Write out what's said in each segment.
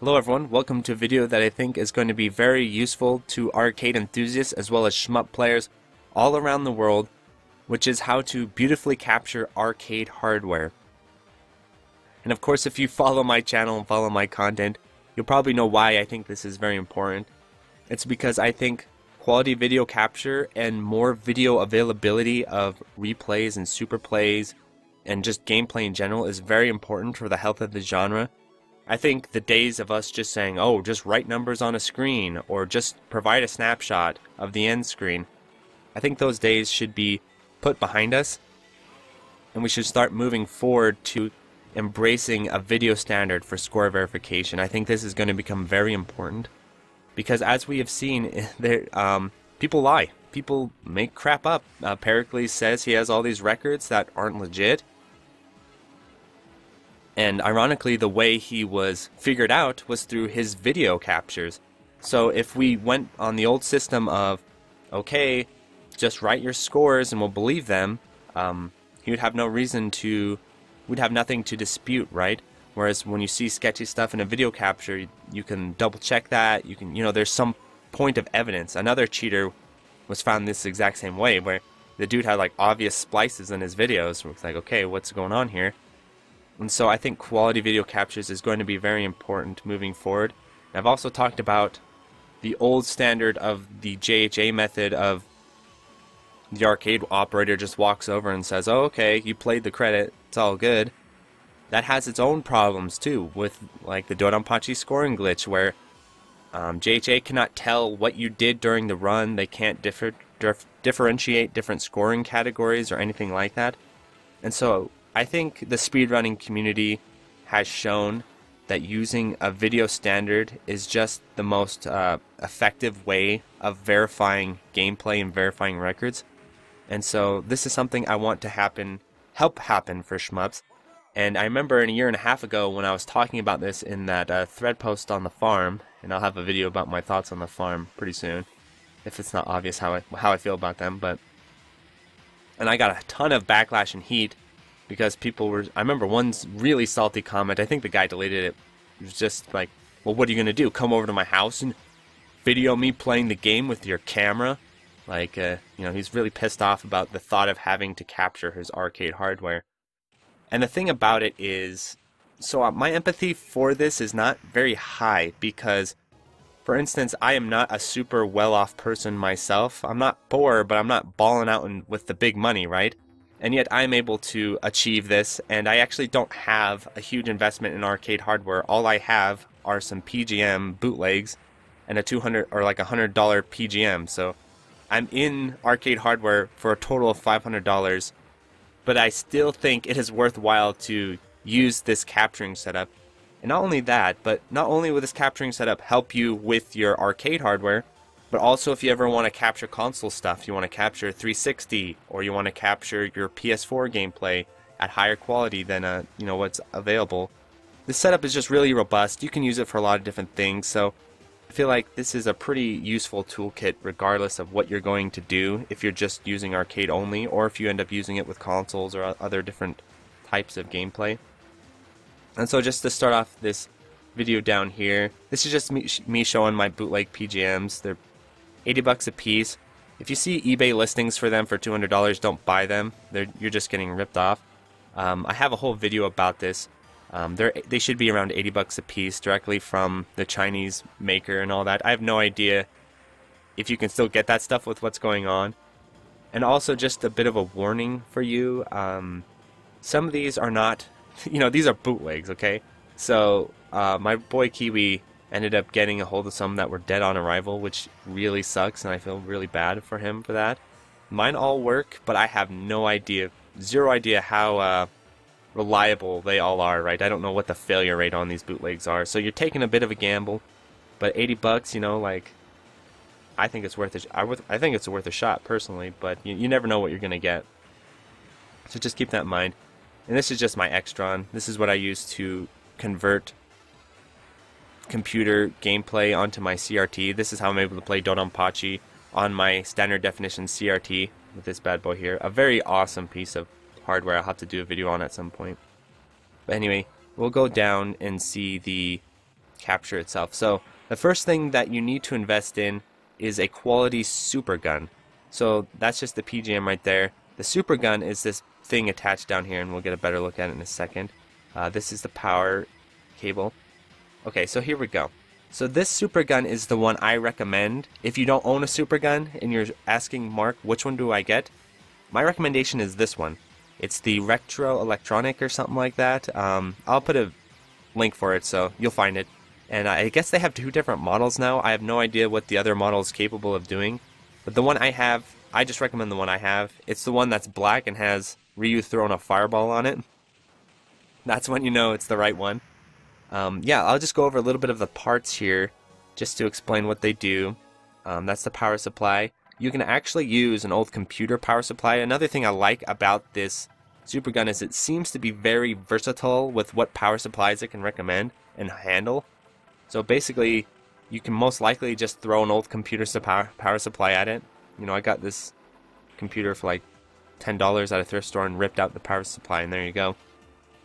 Hello everyone, welcome to a video that I think is going to be very useful to arcade enthusiasts as well as shmup players all around the world, which is how to beautifully capture arcade hardware. And of course if you follow my channel and follow my content, you'll probably know why I think this is very important. It's because I think quality video capture and more video availability of replays and super plays and just gameplay in general is very important for the health of the genre I think the days of us just saying, oh, just write numbers on a screen or just provide a snapshot of the end screen, I think those days should be put behind us and we should start moving forward to embracing a video standard for score verification. I think this is going to become very important because as we have seen, there um, people lie. People make crap up. Uh, Pericles says he has all these records that aren't legit and ironically, the way he was figured out was through his video captures. So if we went on the old system of, okay, just write your scores and we'll believe them, um, he would have no reason to, we'd have nothing to dispute, right? Whereas when you see sketchy stuff in a video capture, you, you can double check that. You can, you know, there's some point of evidence. Another cheater was found this exact same way, where the dude had like obvious splices in his videos. It's like, okay, what's going on here? And so I think quality video captures is going to be very important moving forward. And I've also talked about the old standard of the JHA method of the arcade operator just walks over and says, oh, okay, you played the credit, it's all good. That has its own problems too, with like the Dodonpachi scoring glitch where um, JHA cannot tell what you did during the run, they can't differ, dif differentiate different scoring categories or anything like that. And so I think the speedrunning community has shown that using a video standard is just the most uh, effective way of verifying gameplay and verifying records. And so this is something I want to happen, help happen for shmups. And I remember in a year and a half ago when I was talking about this in that uh, thread post on the farm, and I'll have a video about my thoughts on the farm pretty soon, if it's not obvious how I how I feel about them. But and I got a ton of backlash and heat because people were. I remember one really salty comment. I think the guy deleted it. It was just like, "Well, what are you gonna do? Come over to my house and video me playing the game with your camera?" Like, uh, you know, he's really pissed off about the thought of having to capture his arcade hardware. And the thing about it is, so uh, my empathy for this is not very high because, for instance, I am not a super well-off person myself. I'm not poor, but I'm not balling out with the big money, right? And yet I'm able to achieve this, and I actually don't have a huge investment in arcade hardware. All I have are some PGM bootlegs and a 200 or like a $100 PGM. So I'm in arcade hardware for a total of $500, but I still think it is worthwhile to use this capturing setup. And not only that, but not only will this capturing setup help you with your arcade hardware, but also if you ever want to capture console stuff, you want to capture 360 or you want to capture your PS4 gameplay at higher quality than uh, you know what's available. This setup is just really robust. You can use it for a lot of different things. So I feel like this is a pretty useful toolkit regardless of what you're going to do if you're just using arcade only or if you end up using it with consoles or other different types of gameplay. And so just to start off this video down here, this is just me, me showing my bootleg PGMs. They're 80 bucks a piece. If you see eBay listings for them for $200, don't buy them. They're, you're just getting ripped off. Um, I have a whole video about this. Um, they should be around 80 bucks a piece directly from the Chinese maker and all that. I have no idea if you can still get that stuff with what's going on. And also just a bit of a warning for you. Um, some of these are not, you know, these are bootlegs, okay? So uh, my boy Kiwi ended up getting a hold of some that were dead on arrival, which really sucks, and I feel really bad for him for that. Mine all work, but I have no idea, zero idea how uh, reliable they all are, right? I don't know what the failure rate on these bootlegs are, so you're taking a bit of a gamble, but 80 bucks, you know, like, I think it's worth it. I, think it's worth a shot personally, but you, you never know what you're gonna get. So just keep that in mind. And this is just my Extron. This is what I use to convert computer gameplay onto my CRT. This is how I'm able to play Dodonpachi on Pachi on my standard definition CRT with this bad boy here. A very awesome piece of hardware I'll have to do a video on at some point. But anyway, we'll go down and see the capture itself. So the first thing that you need to invest in is a quality super gun. So that's just the PGM right there. The super gun is this thing attached down here, and we'll get a better look at it in a second. Uh, this is the power cable. Okay, so here we go. So this super gun is the one I recommend. If you don't own a super gun and you're asking Mark, which one do I get? My recommendation is this one. It's the Retro Electronik or something like that. Um, I'll put a link for it so you'll find it. And I guess they have two different models now. I have no idea what the other model is capable of doing. But the one I have, I just recommend the one I have. It's the one that's black and has Ryu throwing a fireball on it. That's when you know it's the right one. Um, yeah, I'll just go over a little bit of the parts here just to explain what they do. Um, that's the power supply. You can actually use an old computer power supply. Another thing I like about this super gun is it seems to be very versatile with what power supplies it can recommend and handle. So basically, you can most likely just throw an old computer power, power supply at it. You know, I got this computer for like $10 at a thrift store and ripped out the power supply, and there you go.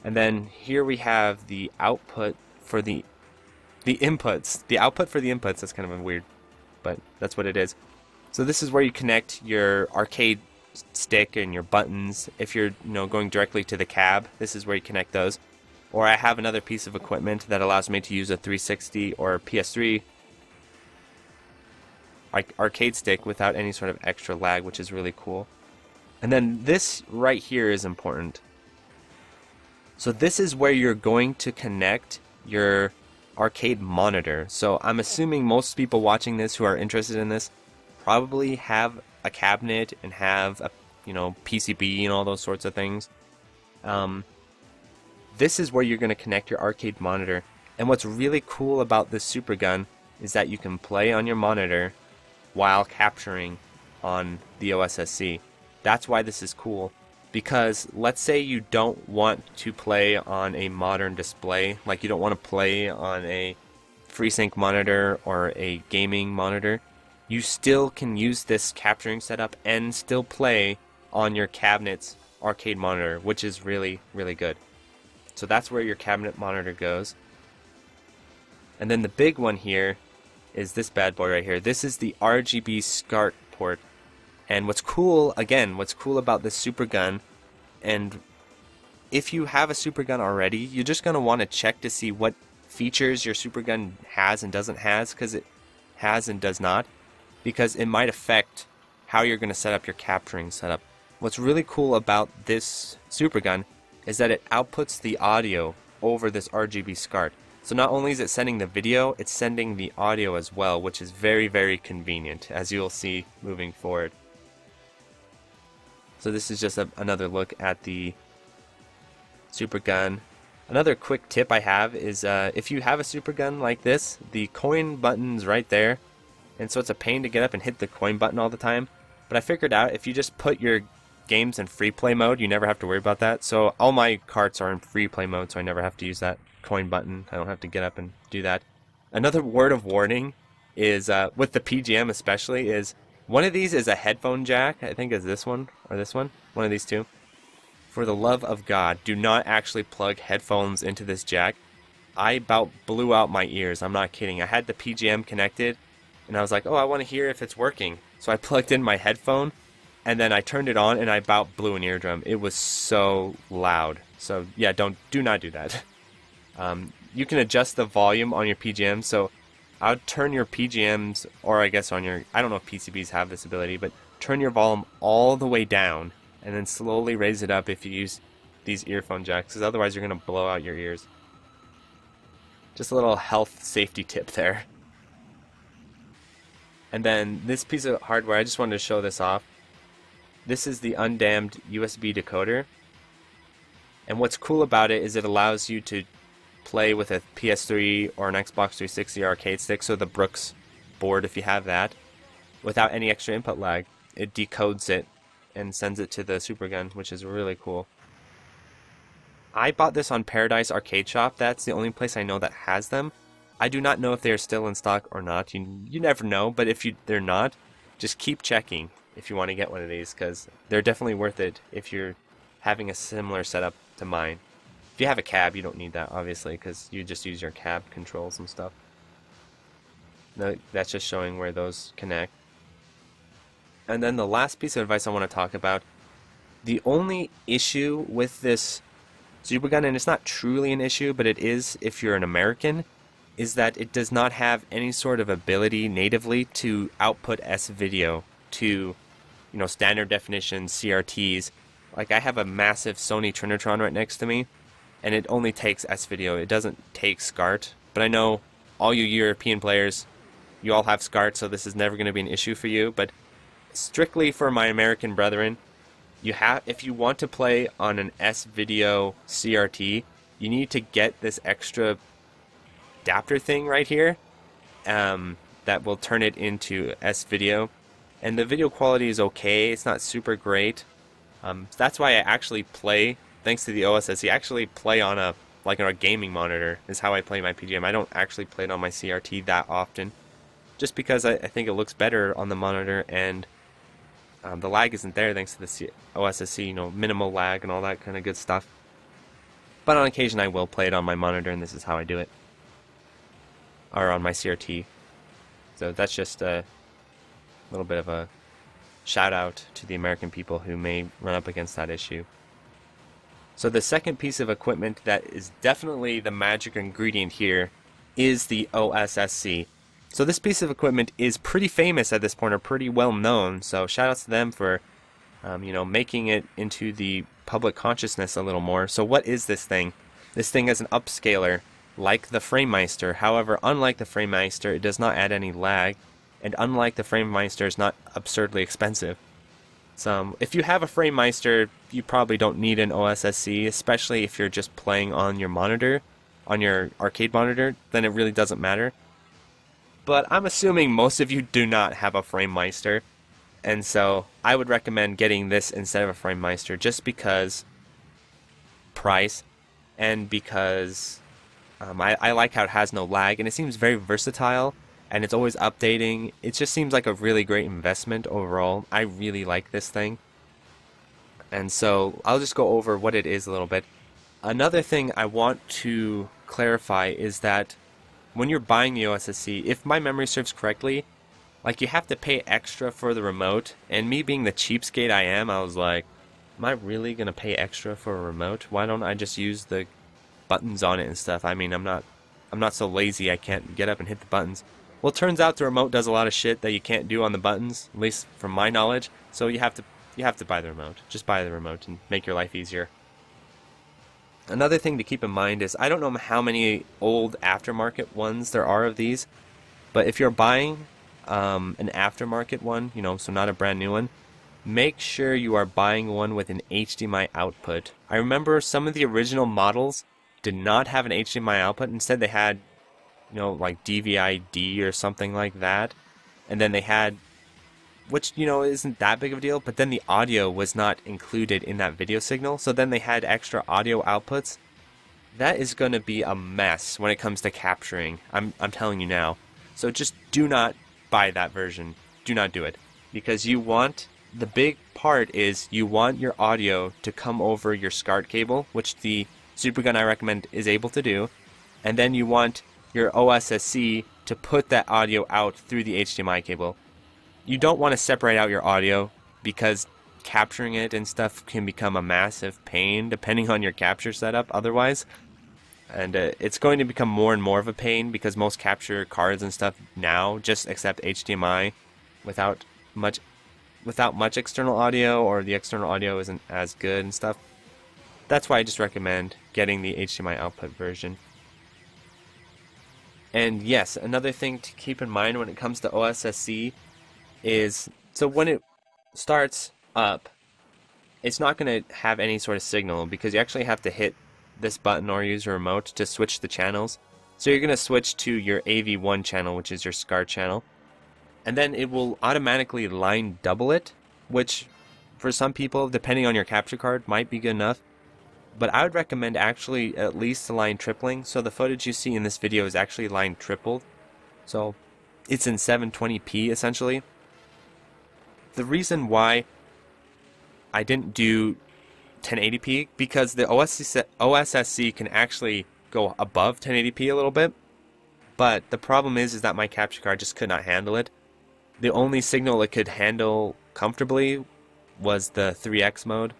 And then here we have the output for the the inputs. The output for the inputs, that's kind of a weird, but that's what it is. So this is where you connect your arcade stick and your buttons. If you're you know going directly to the cab, this is where you connect those. Or I have another piece of equipment that allows me to use a 360 or PS3 arcade stick without any sort of extra lag, which is really cool. And then this right here is important. So this is where you're going to connect your arcade monitor. So I'm assuming most people watching this who are interested in this probably have a cabinet and have a you know PCB and all those sorts of things. Um, this is where you're going to connect your arcade monitor. And what's really cool about this super gun is that you can play on your monitor while capturing on the OSSC. That's why this is cool because let's say you don't want to play on a modern display, like you don't want to play on a FreeSync monitor or a gaming monitor, you still can use this capturing setup and still play on your cabinet's arcade monitor, which is really, really good. So that's where your cabinet monitor goes. And then the big one here is this bad boy right here. This is the RGB SCART port and what's cool, again, what's cool about this super gun, and if you have a super gun already, you're just going to want to check to see what features your super gun has and doesn't has, because it has and does not, because it might affect how you're going to set up your capturing setup. What's really cool about this super gun is that it outputs the audio over this RGB SCART. So not only is it sending the video, it's sending the audio as well, which is very, very convenient, as you'll see moving forward. So this is just a, another look at the super gun. Another quick tip I have is uh, if you have a super gun like this, the coin button's right there. And so it's a pain to get up and hit the coin button all the time. But I figured out if you just put your games in free play mode, you never have to worry about that. So all my carts are in free play mode, so I never have to use that coin button. I don't have to get up and do that. Another word of warning is uh, with the PGM especially is one of these is a headphone jack. I think is this one or this one. One of these two. For the love of God, do not actually plug headphones into this jack. I about blew out my ears. I'm not kidding. I had the PGM connected, and I was like, "Oh, I want to hear if it's working." So I plugged in my headphone, and then I turned it on, and I about blew an eardrum. It was so loud. So yeah, don't do not do that. Um, you can adjust the volume on your PGM. So I would turn your PGMs, or I guess on your, I don't know if PCBs have this ability, but turn your volume all the way down and then slowly raise it up if you use these earphone jacks, because otherwise you're going to blow out your ears. Just a little health safety tip there. And then this piece of hardware, I just wanted to show this off. This is the Undamned USB decoder. And what's cool about it is it allows you to play with a PS3 or an Xbox 360 arcade stick, so the Brooks board if you have that, without any extra input lag. It decodes it and sends it to the Super Gun, which is really cool. I bought this on Paradise Arcade Shop. That's the only place I know that has them. I do not know if they are still in stock or not. You, you never know, but if you they're not, just keep checking if you want to get one of these because they're definitely worth it if you're having a similar setup to mine. If you have a cab, you don't need that, obviously, because you just use your cab controls and stuff. No, that's just showing where those connect. And then the last piece of advice I want to talk about, the only issue with this Supergun, and it's not truly an issue, but it is if you're an American, is that it does not have any sort of ability natively to output S video to, you know, standard definition CRTs. Like I have a massive Sony Trinitron right next to me, and it only takes S video. It doesn't take SCART. But I know all you European players, you all have SCART, so this is never going to be an issue for you. But strictly for my American brethren, you have if you want to play on an S video CRT, you need to get this extra adapter thing right here um, that will turn it into S video. And the video quality is okay. It's not super great. Um, that's why I actually play, thanks to the OSSC, I actually play on a like on a gaming monitor is how I play my PGM. I don't actually play it on my CRT that often, just because I, I think it looks better on the monitor and um, the lag isn't there thanks to the C OSSC, you know, minimal lag and all that kind of good stuff. But on occasion I will play it on my monitor and this is how I do it. Or on my CRT. So that's just a little bit of a shout out to the American people who may run up against that issue. So the second piece of equipment that is definitely the magic ingredient here is the OSSC. So this piece of equipment is pretty famous at this point, or pretty well known. So shout outs to them for, um, you know, making it into the public consciousness a little more. So what is this thing? This thing is an upscaler, like the FrameMeister. However, unlike the FrameMeister, it does not add any lag, and unlike the FrameMeister, it's not absurdly expensive. So if you have a FrameMeister, you probably don't need an OSSC, especially if you're just playing on your monitor, on your arcade monitor. Then it really doesn't matter but I'm assuming most of you do not have a FrameMeister, and so I would recommend getting this instead of a FrameMeister just because price and because um, I, I like how it has no lag and it seems very versatile and it's always updating. It just seems like a really great investment overall. I really like this thing. And so I'll just go over what it is a little bit. Another thing I want to clarify is that when you're buying the OSSC, if my memory serves correctly, like you have to pay extra for the remote. And me being the cheapskate I am, I was like, am I really gonna pay extra for a remote? Why don't I just use the buttons on it and stuff? I mean, I'm not, I'm not so lazy I can't get up and hit the buttons. Well, it turns out the remote does a lot of shit that you can't do on the buttons, at least from my knowledge. So you have to, you have to buy the remote. Just buy the remote and make your life easier. Another thing to keep in mind is I don't know how many old aftermarket ones there are of these, but if you're buying um, an aftermarket one, you know, so not a brand new one, make sure you are buying one with an HDMI output. I remember some of the original models did not have an HDMI output. Instead, they had, you know, like DVI-D or something like that. And then they had which you know isn't that big of a deal but then the audio was not included in that video signal. So then they had extra audio outputs. That is going to be a mess when it comes to capturing I'm, I'm telling you now. So just do not buy that version. Do not do it. Because you want the big part is you want your audio to come over your SCART cable which the supergun I recommend is able to do. And then you want your OSSC to put that audio out through the HDMI cable. You don't want to separate out your audio because capturing it and stuff can become a massive pain depending on your capture setup otherwise. And uh, it's going to become more and more of a pain because most capture cards and stuff now just accept HDMI without much without much external audio or the external audio isn't as good and stuff. That's why I just recommend getting the HDMI output version and yes another thing to keep in mind when it comes to OSSC is so when it starts up, it's not going to have any sort of signal because you actually have to hit this button or use a remote to switch the channels. So you're going to switch to your AV1 channel, which is your SCART channel, and then it will automatically line double it, which for some people, depending on your capture card, might be good enough. But I would recommend actually at least the line tripling. So the footage you see in this video is actually line tripled. So it's in 720p essentially the reason why I didn't do 1080p because the OSSC can actually go above 1080p a little bit. But the problem is, is that my capture card just could not handle it. The only signal it could handle comfortably was the 3x mode.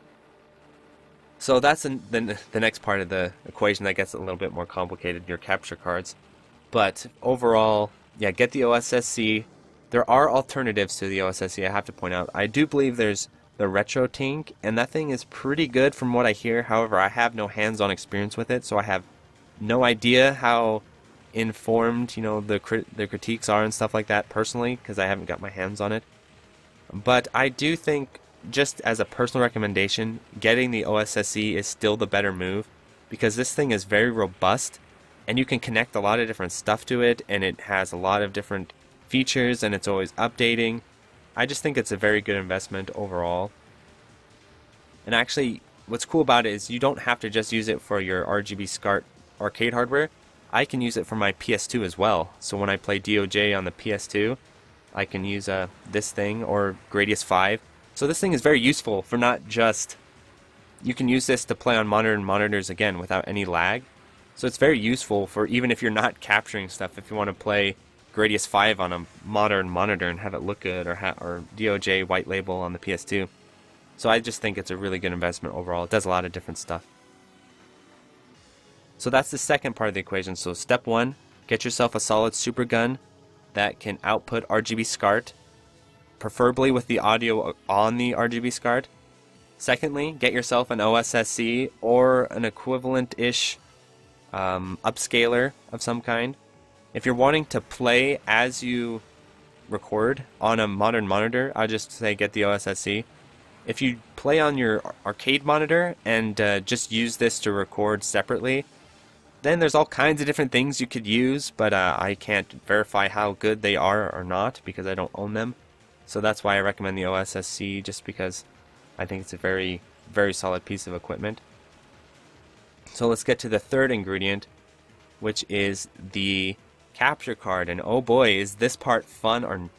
So that's the, the next part of the equation that gets a little bit more complicated, your capture cards. But overall, yeah, get the OSSC. There are alternatives to the OSSC, I have to point out. I do believe there's the Retro RetroTink, and that thing is pretty good from what I hear. However, I have no hands-on experience with it, so I have no idea how informed, you know, the crit- the critiques are and stuff like that personally, because I haven't got my hands on it. But I do think, just as a personal recommendation, getting the OSSC is still the better move, because this thing is very robust, and you can connect a lot of different stuff to it, and it has a lot of different features, and it's always updating I just think it's a very good investment overall. And actually, what's cool about it is you don't have to just use it for your RGB SCART arcade hardware. I can use it for my PS2 as well. So when I play DOJ on the PS2, I can use uh, this thing or Gradius 5. So this thing is very useful for not just... You can use this to play on modern monitors again without any lag. So it's very useful for even if you're not capturing stuff, if you want to play Gradius 5 on a modern monitor and have it look good, or, or DOJ white label on the PS2. So I just think it's a really good investment overall. It does a lot of different stuff. So that's the second part of the equation. So step one, get yourself a solid super gun that can output RGB SCART, preferably with the audio on the RGB card. Secondly, get yourself an OSSC or an equivalent-ish um, upscaler of some kind. If you're wanting to play as you record on a modern monitor, I just say get the OSSC. If you play on your arcade monitor and uh, just use this to record separately, then there's all kinds of different things you could use, but uh, I can't verify how good they are or not because I don't own them. So that's why I recommend the OSSC, just because I think it's a very, very solid piece of equipment. So let's get to the third ingredient, which is the capture card. And oh boy is this part fun or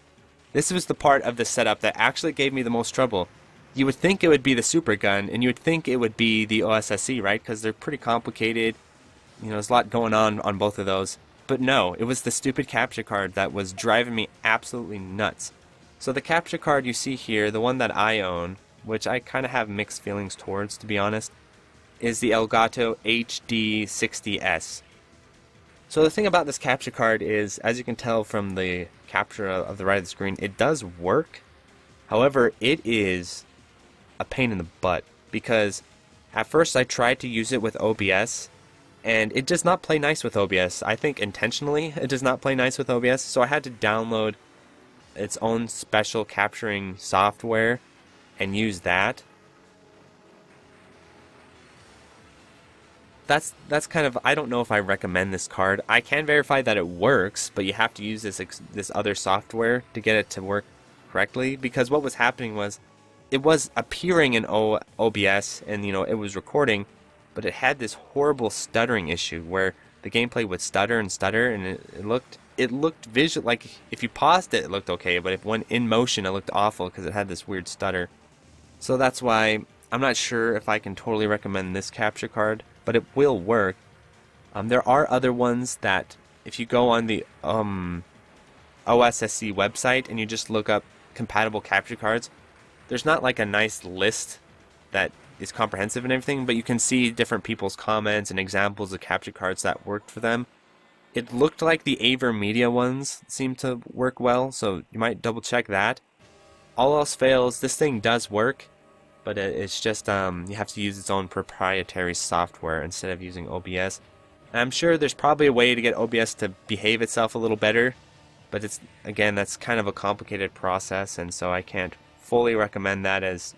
this was the part of the setup that actually gave me the most trouble. You would think it would be the super gun and you would think it would be the OSSC right? Because they're pretty complicated. You know there's a lot going on on both of those. But no it was the stupid capture card that was driving me absolutely nuts so the capture card you see here the one that I own which I kind of have mixed feelings towards to be honest is the Elgato HD60S so the thing about this capture card is, as you can tell from the capture of the right of the screen, it does work. However, it is a pain in the butt because at first I tried to use it with OBS and it does not play nice with OBS. I think intentionally it does not play nice with OBS, so I had to download its own special capturing software and use that. that's that's kind of I don't know if I recommend this card. I can verify that it works, but you have to use this this other software to get it to work correctly because what was happening was it was appearing in o, OBS and you know it was recording, but it had this horrible stuttering issue where the gameplay would stutter and stutter and it, it looked it looked visual like if you paused it it looked okay, but if went in motion it looked awful because it had this weird stutter. So that's why I'm not sure if I can totally recommend this capture card but it will work. Um, there are other ones that, if you go on the um, OSSC website and you just look up compatible capture cards, there's not like a nice list that is comprehensive and everything, but you can see different people's comments and examples of capture cards that worked for them. It looked like the AverMedia ones seemed to work well, so you might double check that. All else fails, this thing does work but it's just um, you have to use its own proprietary software instead of using OBS. And I'm sure there's probably a way to get OBS to behave itself a little better, but it's again that's kind of a complicated process, and so I can't fully recommend that as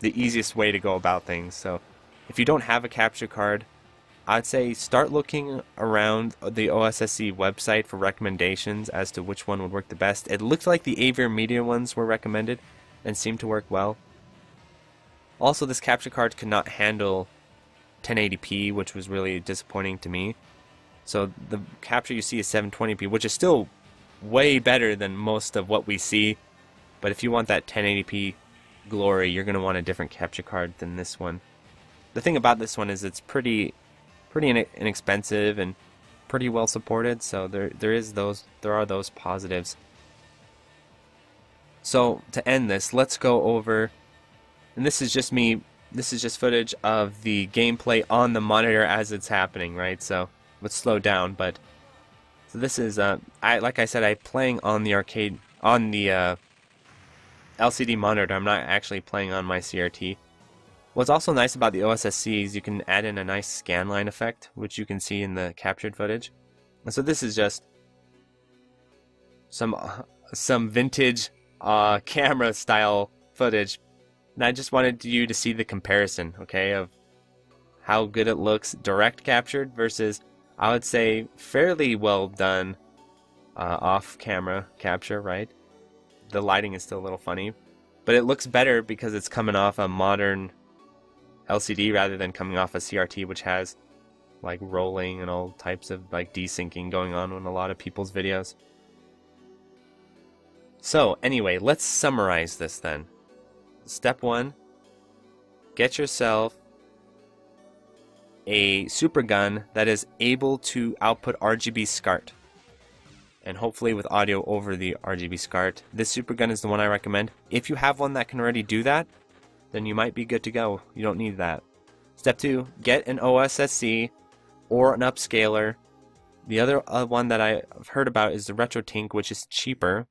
the easiest way to go about things. So if you don't have a capture card, I'd say start looking around the OSSC website for recommendations as to which one would work the best. It looked like the AverMedia ones were recommended and seemed to work well. Also, this capture card could not handle 1080p, which was really disappointing to me. So the capture you see is 720p, which is still way better than most of what we see. But if you want that 1080p glory, you're going to want a different capture card than this one. The thing about this one is it's pretty pretty inexpensive and pretty well supported, so there there is those there are those positives. So to end this, let's go over and this is just me this is just footage of the gameplay on the monitor as it's happening, right? So let's slow down, but so this is uh I like I said I playing on the arcade on the uh, LCD monitor. I'm not actually playing on my CRT. What's also nice about the OSSC is you can add in a nice scanline effect, which you can see in the captured footage. And so this is just some uh, some vintage uh, camera style footage. And I just wanted you to see the comparison, okay, of how good it looks direct captured versus, I would say, fairly well done uh, off camera capture, right? The lighting is still a little funny, but it looks better because it's coming off a modern LCD rather than coming off a CRT, which has like rolling and all types of like desyncing going on in a lot of people's videos. So, anyway, let's summarize this then. Step one get yourself a super gun that is able to output RGB SCART. And hopefully with audio over the RGB SCART. This super gun is the one I recommend. If you have one that can already do that, then you might be good to go. You don't need that. Step two, get an OSSC or an upscaler. The other uh, one that I've heard about is the RetroTink, which is cheaper.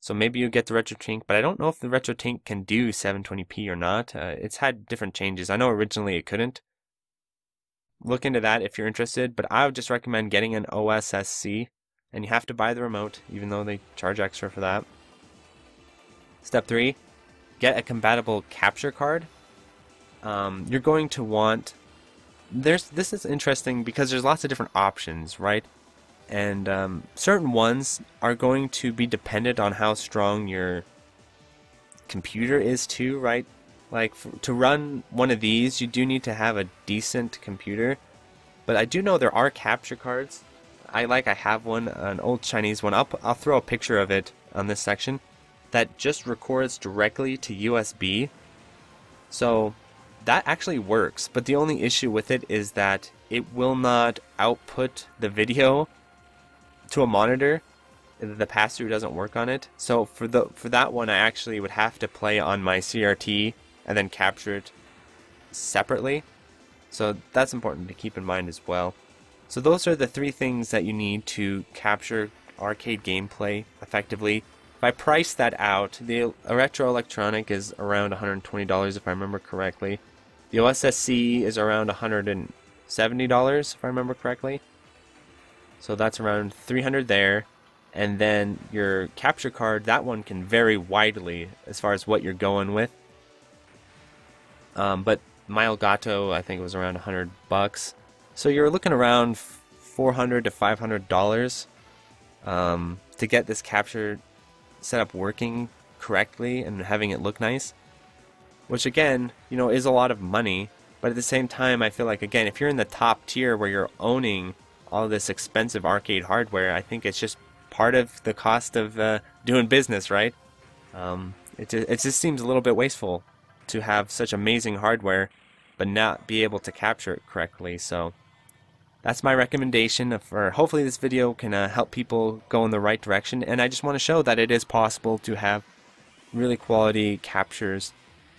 So maybe you get the RetroTink, but I don't know if the RetroTink can do 720p or not. Uh, it's had different changes. I know originally it couldn't. Look into that if you're interested, but I would just recommend getting an OSSC, and you have to buy the remote, even though they charge extra for that. Step 3 get a compatible capture card, um, you're going to want. There's this is interesting because there's lots of different options, right? And um, certain ones are going to be dependent on how strong your computer is too, right? Like to run one of these, you do need to have a decent computer. But I do know there are capture cards. I like I have one, an old Chinese one. I'll I'll throw a picture of it on this section that just records directly to USB. So that actually works, but the only issue with it is that it will not output the video to a monitor. The pass-through doesn't work on it. So for the for that one, I actually would have to play on my CRT and then capture it separately. So that's important to keep in mind as well. So those are the three things that you need to capture arcade gameplay effectively. If I price that out, the Retro Electronik is around $120 if I remember correctly. The OSSC is around $170 if I remember correctly. So that's around $300 there. And then your capture card, that one can vary widely as far as what you're going with. Um, but my Elgato, I think it was around 100 bucks. So you're looking around 400 to 500 dollars um, to get this capture set up working correctly and having it look nice. Which again, you know, is a lot of money. But at the same time, I feel like again, if you're in the top tier where you're owning all this expensive arcade hardware, I think it's just part of the cost of uh, doing business, right? Um, it it just seems a little bit wasteful to have such amazing hardware, but not be able to capture it correctly. So that's my recommendation for hopefully this video can uh, help people go in the right direction and I just want to show that it is possible to have really quality captures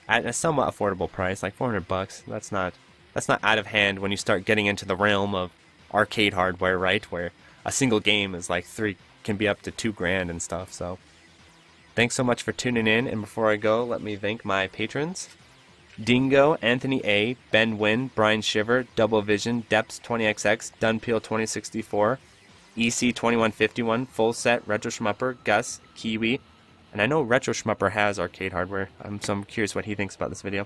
at a somewhat affordable price like 400 bucks. That's not that's not out of hand when you start getting into the realm of arcade hardware right? Where a single game is like three can be up to two grand and stuff so. Thanks so much for tuning in and before I go let me thank my patrons Dingo, Anthony A, Ben Wynn, Brian Shiver, Double Vision, Depths 20XX, Dunpeel 2064, EC 2151, Full Set, Retro Schmupper, Gus, Kiwi, and I know Retro Schmupper has arcade hardware, um, so I'm curious what he thinks about this video.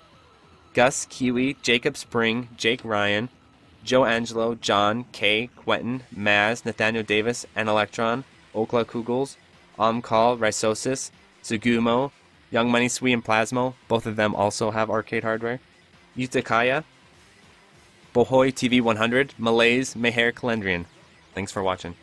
Gus, Kiwi, Jacob Spring, Jake Ryan, Joe Angelo, John, Kay, Quentin, Maz, Nathaniel Davis, and Electron, Okla Kugels, Omcall, Rhizosis, Sugumo, Young Money Sui and Plasmo, both of them also have arcade hardware. Utakaya, Bohoi TV 100, Malays, Meher Calendrian. Thanks for watching.